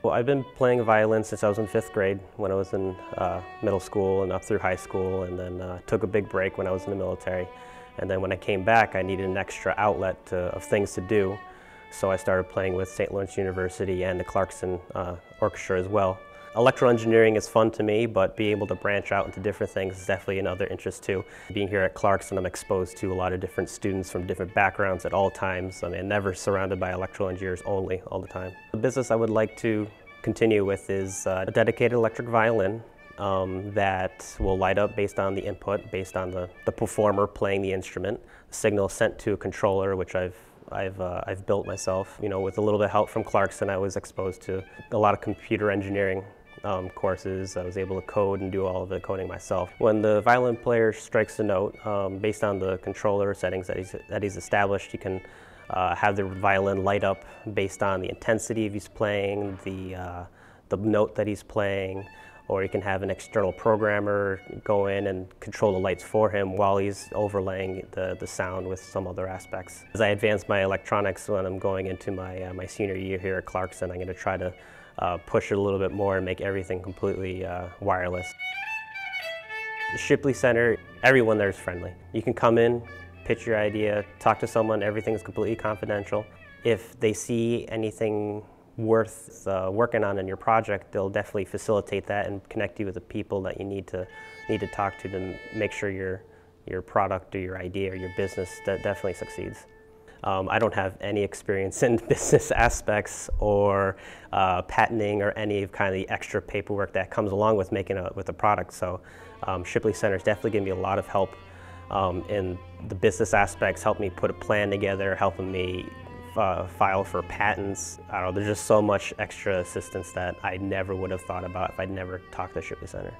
Well, I've been playing violin since I was in fifth grade when I was in uh, middle school and up through high school and then uh, took a big break when I was in the military. And then when I came back, I needed an extra outlet to, of things to do. So I started playing with St. Lawrence University and the Clarkson uh, Orchestra as well. Electrical engineering is fun to me, but being able to branch out into different things is definitely another interest too. Being here at Clarkson, I'm exposed to a lot of different students from different backgrounds at all times. I mean, never surrounded by electrical engineers only all the time. The business I would like to continue with is uh, a dedicated electric violin um, that will light up based on the input, based on the, the performer playing the instrument. Signal sent to a controller, which I've I've, uh, I've built myself. You know, with a little bit of help from Clarkson, I was exposed to a lot of computer engineering um, courses. I was able to code and do all of the coding myself. When the violin player strikes a note, um, based on the controller settings that he's, that he's established, he can uh, have the violin light up based on the intensity of he's playing, the, uh, the note that he's playing, or you can have an external programmer go in and control the lights for him while he's overlaying the, the sound with some other aspects. As I advance my electronics when I'm going into my, uh, my senior year here at Clarkson, I'm going to try to uh, push it a little bit more and make everything completely uh, wireless. The Shipley Center, everyone there is friendly. You can come in, pitch your idea, talk to someone, everything is completely confidential. If they see anything worth uh, working on in your project, they'll definitely facilitate that and connect you with the people that you need to need to talk to to make sure your your product or your idea or your business that definitely succeeds. Um, I don't have any experience in business aspects or uh, patenting or any kind of the extra paperwork that comes along with making a with a product. So um, Shipley Center is definitely giving me a lot of help um, in the business aspects, helping me put a plan together, helping me uh, file for patents. I don't know, there's just so much extra assistance that I never would have thought about if I'd never talked to Shipley Center.